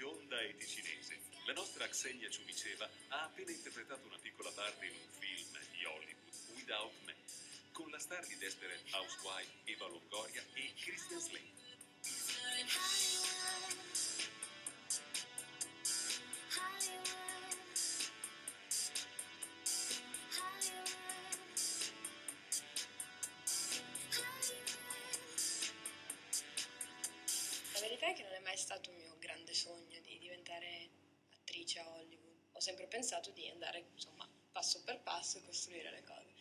bionda e ticinese. La nostra Xenia Ciumiceva ha appena interpretato una piccola parte in un film di Hollywood, Without Me, con la star di Desperate Housewife Eva Longoria e Christian Slater. Diventare attrice a Hollywood. Ho sempre pensato di andare, insomma, passo per passo e costruire le cose.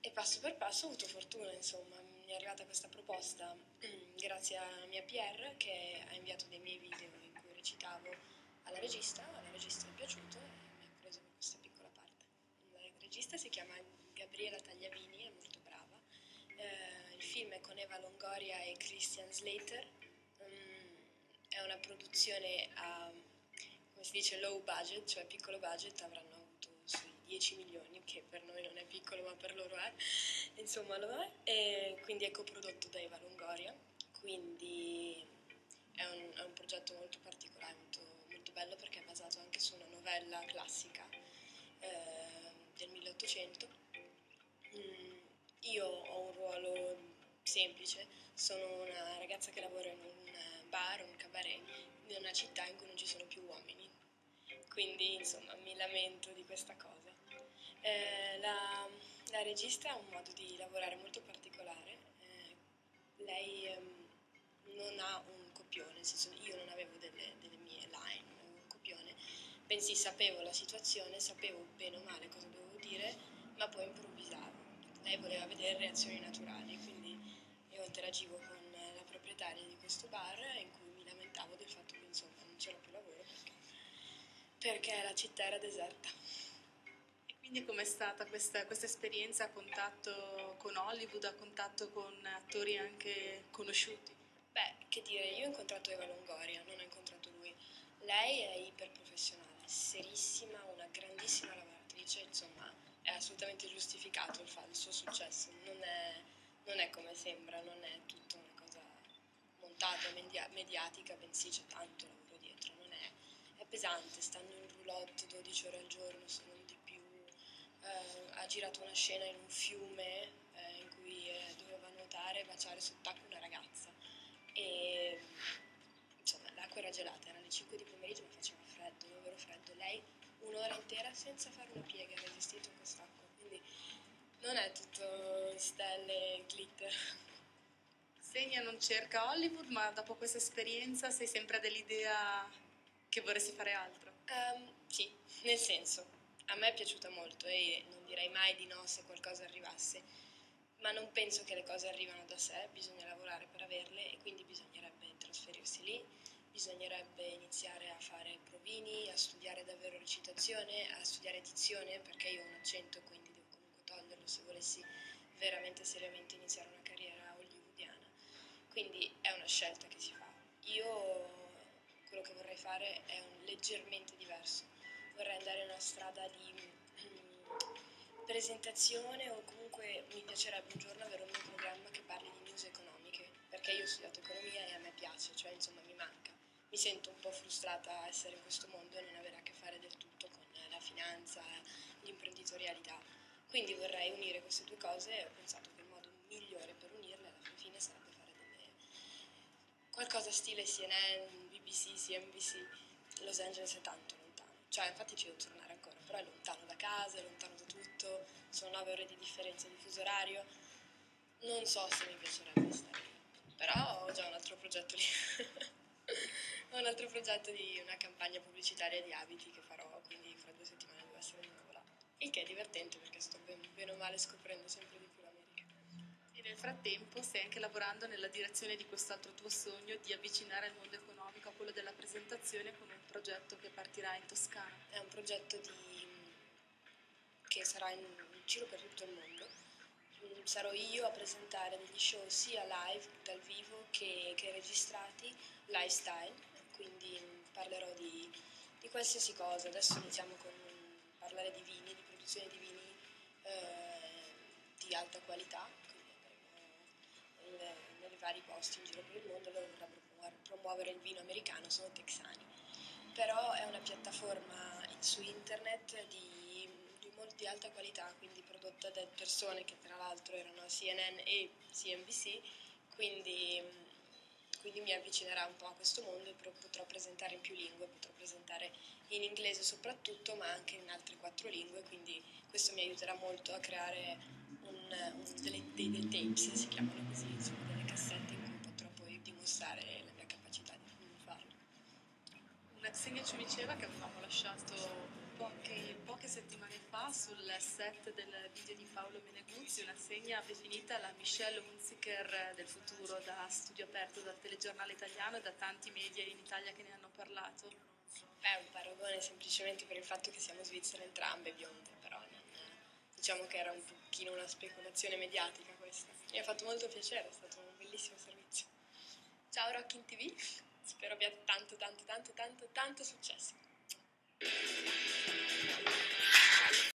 E passo per passo ho avuto fortuna, insomma, mi è arrivata questa proposta grazie a mia Pierre che ha inviato dei miei video in cui recitavo alla regista, alla regista è piaciuto e mi ha preso per questa piccola parte. La regista si chiama Gabriela Tagliavini, è molto brava. Eh, il film è con Eva Longoria e Christian Slater. Mm, è una produzione a, come si dice, low budget, cioè piccolo budget, avranno avuto sui 10 milioni, che per noi non è piccolo ma per loro è, insomma lo è, e quindi è coprodotto da Eva Longoria, quindi è un, è un progetto molto particolare, molto, molto, bello perché è basato anche su una novella classica eh, del 1800. Mm, io ho un ruolo semplice, sono una ragazza che lavora in un bar, un cabaret, in una città in cui non ci sono più uomini. Quindi insomma mi lamento di questa cosa. Eh, la, la, regista ha un modo di lavorare molto particolare. Eh, lei ehm, non ha un copione, nel senso io non avevo delle, delle mie line, non avevo un copione, bensì sapevo la situazione, sapevo bene o male cosa dovevo dire, ma poi improvvisavo. Lei voleva vedere reazioni naturali, quindi io interagivo con la proprietaria di questo bar in cui mi lamentavo del fatto che insomma non c'era più lavoro perché, la città era deserta. E quindi com'è stata questa, questa esperienza a contatto con Hollywood, a contatto con attori anche conosciuti? Beh, che dire, io ho incontrato Eva Longoria, non ho incontrato lui. Lei è iperprofessionale, serissima, una grandissima lavoratrice, insomma, è assolutamente giustificato il, fa- il suo successo, non è, non è, come sembra, non è tutta una cosa montata, media- mediatica, bensì c'è tanto lavoro dietro, non è, è pesante, stanno in roulotte 12 ore al giorno, se non di più, eh, ha girato una scena in un fiume eh, in cui eh, doveva nuotare e baciare sott'acqua una ragazza e insomma l'acqua era gelata, erano le 5 di pomeriggio ma faceva freddo, davvero freddo. Lei un'ora intera senza fare una piega ha resistito a quest'acqua, quindi non è tutto stelle e glitter. Segna non cerca Hollywood, ma dopo questa esperienza sei sempre dell'idea che vorresti fare altro? Um, sì, nel senso, a me è piaciuta molto e non direi mai di no se qualcosa arrivasse ma non penso che le cose arrivano da sé, bisogna lavorare per averle e quindi bisognerebbe trasferirsi lì, bisognerebbe iniziare a fare provini, a studiare davvero recitazione, a studiare dizione perché io ho un accento quindi devo comunque toglierlo se volessi veramente seriamente iniziare una carriera hollywoodiana. Quindi è una scelta che si fa. Io quello che vorrei fare è leggermente diverso, vorrei andare in una strada di presentazione o comunque mi piacerebbe un giorno avere un mio programma che parli di news economiche, perché io ho studiato economia e a me piace, cioè insomma mi manca. Mi sento un po' frustrata a essere in questo mondo e non avere a che fare del tutto con la finanza, l'imprenditorialità. Quindi vorrei unire queste due cose e ho pensato che il modo migliore per qualcosa stile CNN, BBC, CNBC. Los Angeles è tanto lontano, cioè infatti ci devo tornare ancora, però è lontano da casa, è lontano da tutto, sono 9 ore di differenza di fuso orario, non so se mi piacerebbe stare lì, però ho già un altro progetto lì. ho un altro progetto di una campagna pubblicitaria di abiti che farò, quindi fra due settimane devo essere di nuovo là. Il che è divertente perché sto ben, bene o male scoprendo sempre di più l'America. E nel frattempo stai anche lavorando nella direzione di quest'altro tuo sogno di avvicinare il mondo economico a quello della presentazione con un progetto che partirà in Toscana. È un progetto di... che sarà in giro per tutto il mondo. Sarò io a presentare degli show sia live dal vivo che, che registrati, lifestyle, quindi parlerò di, di, qualsiasi cosa. Adesso iniziamo con parlare di vini, di produzione di vini eh, di alta qualità, nei vari posti in giro per il mondo, loro vorrebbero promuovere il vino americano, sono texani. però è una piattaforma su internet di, di molti alta qualità, quindi prodotta da persone che tra l'altro erano CNN e CNBC, quindi, quindi mi avvicinerà un po' a questo mondo e potrò presentare in più lingue, potrò presentare in inglese soprattutto, ma anche in altre quattro lingue, quindi questo mi aiuterà molto a creare un, un, dei, dei tapes, si chiamano così, insomma, delle cassette in cui potrò poi dimostrare la mia capacità di farlo. Una Xenia ci diceva che avevamo lasciato poche, poche, settimane fa sul set del video di Paolo Meneguzzi, una segna definita la Michelle Hunziker del futuro da studio aperto dal telegiornale italiano e da tanti media in Italia che ne hanno parlato. È un paragone semplicemente per il fatto che siamo svizzere entrambe bionde, diciamo che era un pochino una speculazione mediatica questa. Mi ha fatto molto piacere, è stato un bellissimo servizio. Ciao Rockin TV, spero abbia tanto tanto tanto tanto tanto successo.